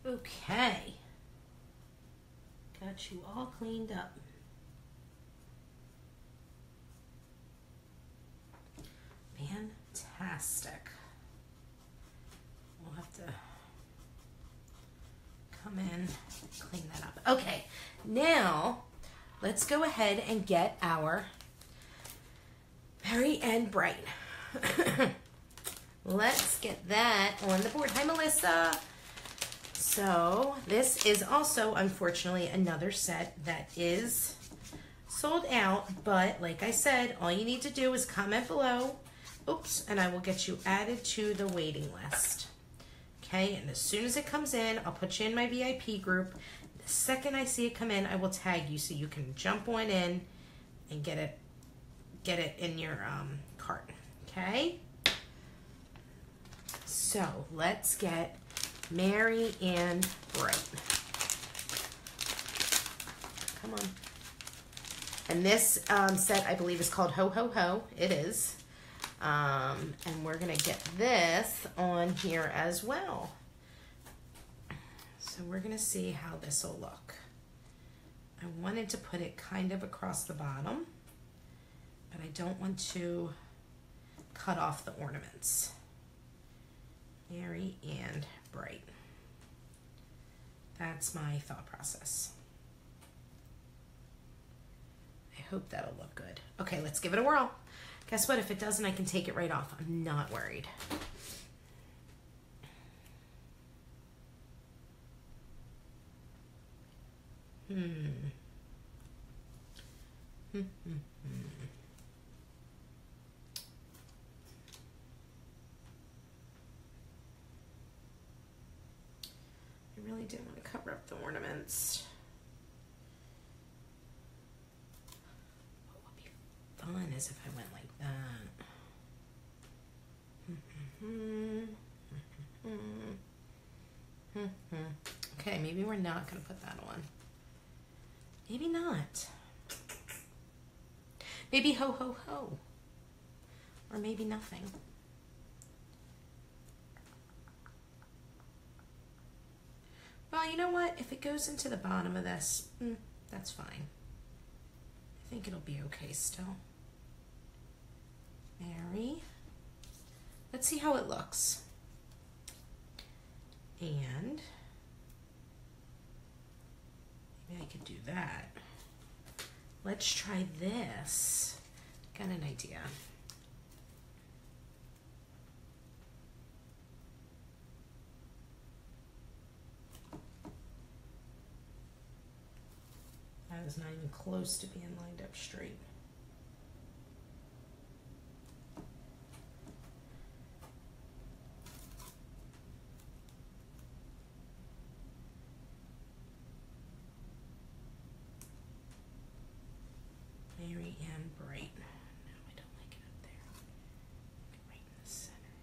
Okay. Got you all cleaned up. Fantastic. We'll have to come in, clean that up. Okay, now let's go ahead and get our Merry and Bright. let's get that on the board. Hi, Melissa. So this is also, unfortunately, another set that is sold out. But like I said, all you need to do is comment below. Oops, and I will get you added to the waiting list. Okay, and as soon as it comes in, I'll put you in my VIP group. The second I see it come in, I will tag you so you can jump on in and get it get it in your um, cart. Okay? So let's get Merry and Bright. Come on. And this um, set, I believe, is called Ho Ho Ho. It is. Um, and we're going to get this on here as well. So we're going to see how this will look. I wanted to put it kind of across the bottom, but I don't want to cut off the ornaments. Merry and bright. That's my thought process. I hope that'll look good. Okay, let's give it a whirl. Guess what? If it doesn't, I can take it right off. I'm not worried. Hmm. Hmm. I really do want to cover up the ornaments. What would be fun is if I went like that. Okay, maybe we're not going to put that on. Maybe not. Maybe ho ho ho. Or maybe nothing. Well, you know what? If it goes into the bottom of this, mm, that's fine. I think it'll be okay still. Merry. Let's see how it looks. And maybe I could do that. Let's try this. Got an idea. That is not even close to being lined up straight. Merry and Bright. No, I don't like it up there. Right in the center.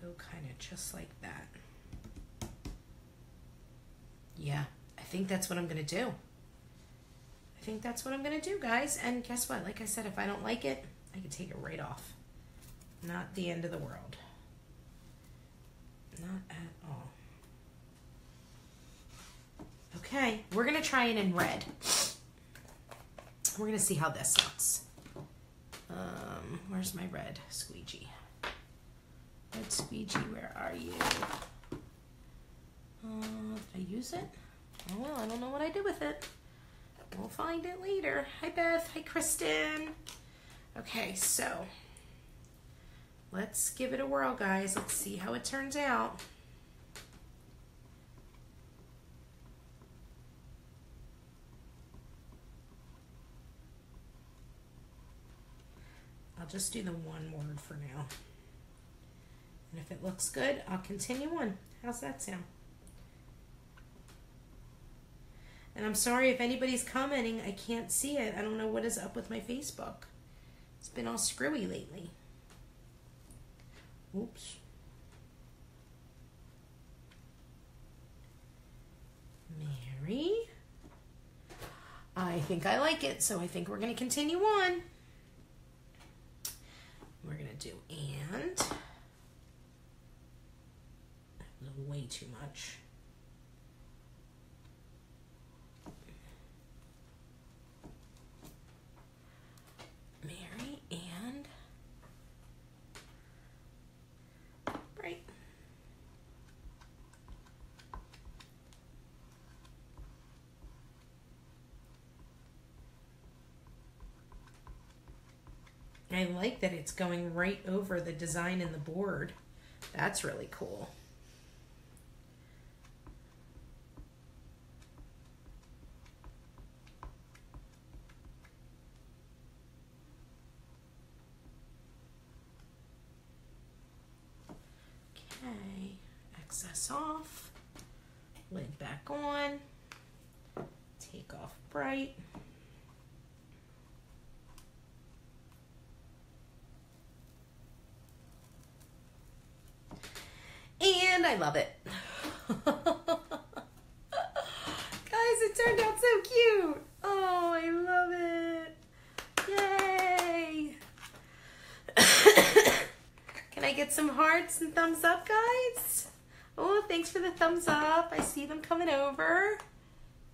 Go kind of just like that. Yeah, I think that's what I'm going to do. I think that's what I'm going to do, guys. And guess what? Like I said, if I don't like it, I can take it right off. Not the end of the world. Not at all. Okay, we're going to try it in red. We're going to see how this looks. Um, where's my red squeegee? Red squeegee, where are you? Uh, did I use it? Well, I don't know what I did with it. We'll find it later. Hi Beth. Hi Kristen. Okay, so let's give it a whirl, guys. Let's see how it turns out. I'll just do the one word for now. And if it looks good, I'll continue on. How's that sound? And I'm sorry if anybody's commenting, I can't see it. I don't know what is up with my Facebook. It's been all screwy lately. Oops. Merry. I think I like it, so I think we're going to continue on. We're going to do and. Way too much. Merry and Bright. I like that it's going right over the design in the board. That's really cool. Okay, excess off, lid back on, take off bright. And I love it. Guys, it turned out so cute. Oh, I love it. Yay. Can I get some hearts and thumbs up, guys? Oh, thanks for the thumbs up. I see them coming over.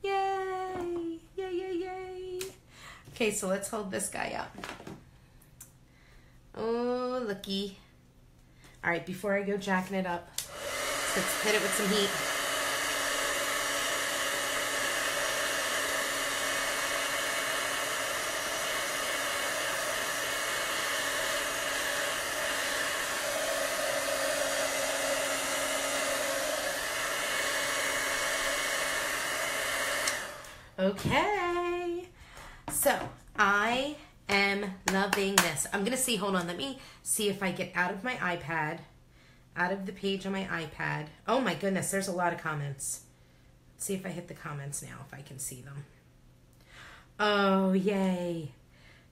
Yay. Yay, yay, yay. Okay, so let's hold this guy up. Oh, looky. All right, before I go jacking it up, let's hit it with some heat. Okay. So I am loving this. I'm gonna see. Hold on. Let me see if I get out of my iPad, out of the page on my iPad. Oh my goodness, there's a lot of comments. Let's see if I hit the comments now, if I can see them. Oh yay!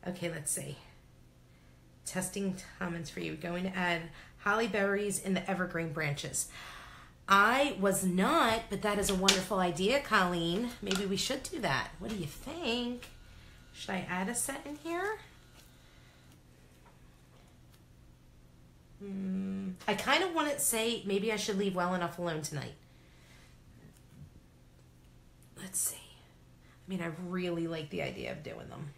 Okay, let's see. Testing comments for you. Going to add holly berries in the evergreen branches. I was not, but that is a wonderful idea, Colleen. Maybe we should do that. What do you think? Should I add a set in here? Hmm, I kind of want to say maybe I should leave well enough alone tonight. Let's see. I mean, I really like the idea of doing them.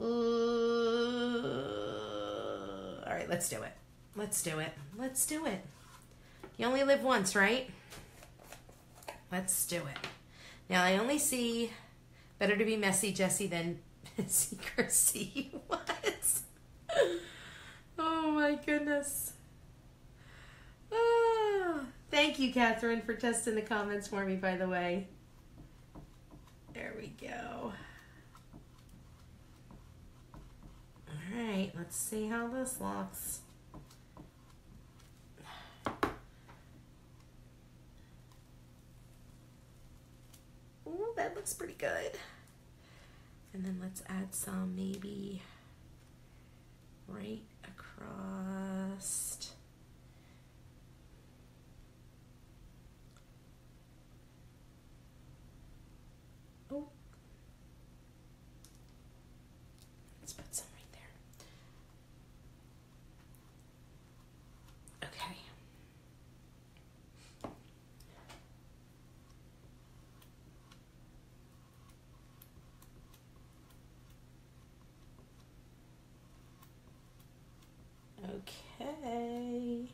Uh, all right, let's do it. Let's do it. Let's do it. You only live once, right? Let's do it. Now, I only see better to be messy, Jesse, than secrecy. what? Oh my goodness. Ah, thank you, Catherine, for testing the comments for me, by the way. There we go. All right, let's see how this looks. Ooh, that looks pretty good. And then let's add some maybe right across. Oh. Let's put some right there. Okay. Okay.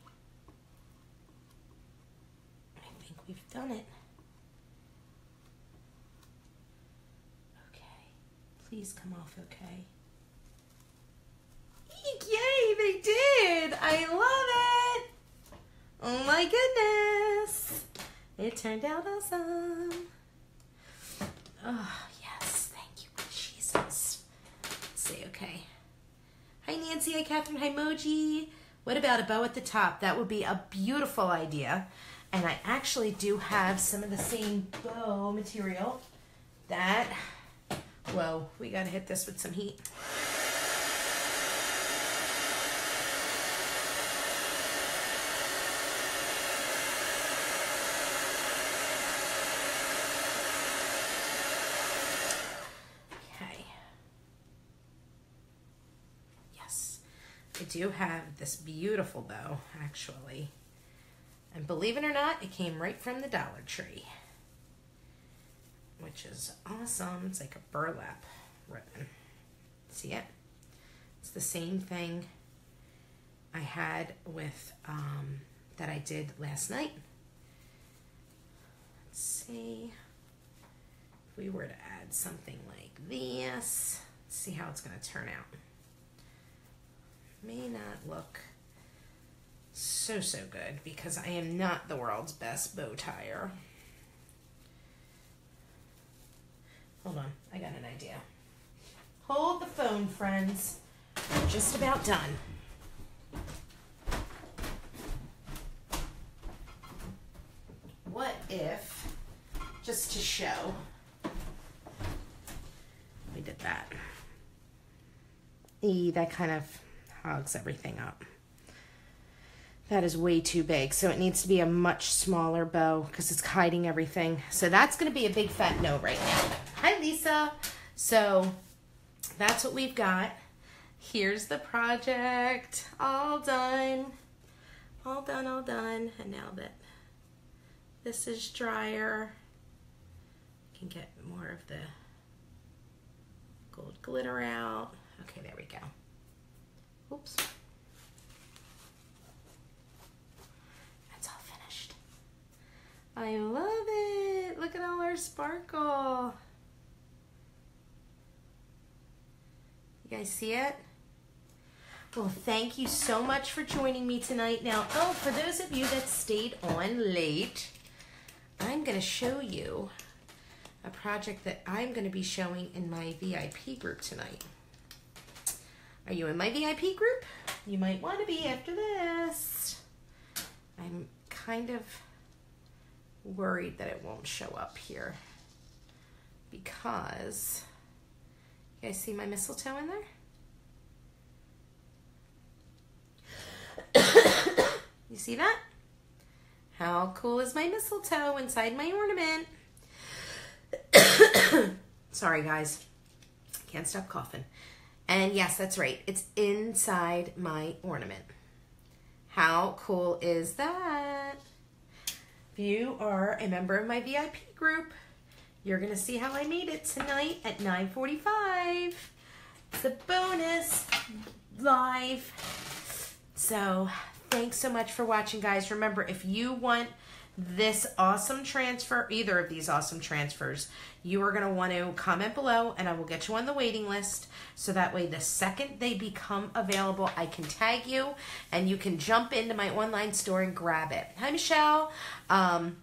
I think we've done it. Okay. Please come off okay. Eek, Yay, they did! I love it! Oh my goodness! It turned out awesome. Oh, yes. Thank you, Jesus. Let's see, okay. Hi, Nancy. Hi, Catherine. Hi, Moji. What about a bow at the top? That would be a beautiful idea. And I actually do have some of the same bow material that. Whoa, we got to hit this with some heat. Okay. Yes. I do have this beautiful bow, actually. And believe it or not, it came right from the Dollar Tree. Which is awesome. It's like a burlap ribbon. See it? It's the same thing I had with um, that I did last night. Let's see if we were to add something like this. Let's see how it's going to turn out. May not look so so good because I am not the world's best bow tire. Hold on, I got an idea. Hold the phone, friends. I'm just about done. What if, just to show, we did that. E, that kind of hogs everything up. That is way too big, so it needs to be a much smaller bow because it's hiding everything. So that's going to be a big fat no right now. Hi, Lisa. So that's what we've got. Here's the project. All done. All done, all done. And now that this is drier, I can get more of the gold glitter out. Okay, there we go. Oops. That's all finished. I love it. Look at all our sparkle. You guys see it? Well, thank you so much for joining me tonight. Now, oh, for those of you that stayed on late, I'm going to show you. a project that I'm going to be showing in my VIP group tonight. Are you in my VIP group? You might want to be after this. I'm kind of worried that it won't show up here because you guys see my mistletoe in there? you see that? How cool is my mistletoe inside my ornament? Sorry, guys. Can't stop coughing. And yes, that's right. It's inside my ornament. How cool is that? If you are a member of my VIP group, you're to see how I made it tonight at 9:45. It's a bonus live. So, thanks so much for watching guys. Remember, if you want this awesome transfer, either of these awesome transfers, you are going to want to comment below and I will get you on the waiting list. So that way, the second they become available, I can tag you and you can jump into my online store and grab it. Hi, Michelle. Um,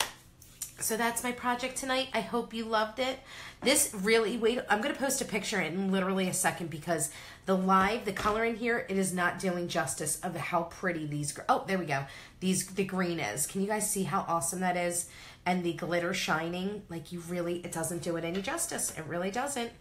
so that's my project tonight. I hope you loved it. This really, wait, I'm going to post a picture in literally a second because the live, the color in here, it is not doing justice of how pretty these, oh, there we go. These, the green is. Can you guys see how awesome that is? And the glitter shining, like you really, it doesn't do it any justice. It really doesn't.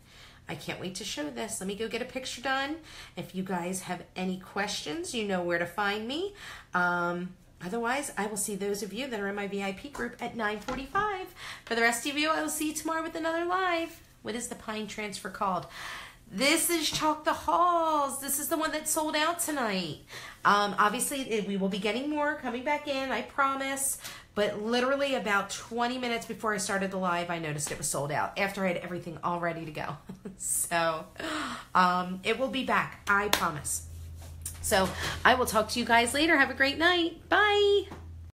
I can't wait to show this. Let me go get a picture done. If you guys have any questions, you know where to find me. Um, Otherwise, I will see those of you that are in my VIP group at 9:45. For the rest of you, I will see you tomorrow with another live. What is the pine transfer called? This is Chalk the Halls. This is the one that sold out tonight. Um, obviously, we will be getting more coming back in, I promise. But literally about 20 minutes before I started the live, I noticed it was sold out after I had everything all ready to go. so um, it will be back, I promise. So I will talk to you guys later. Have a great night. Bye.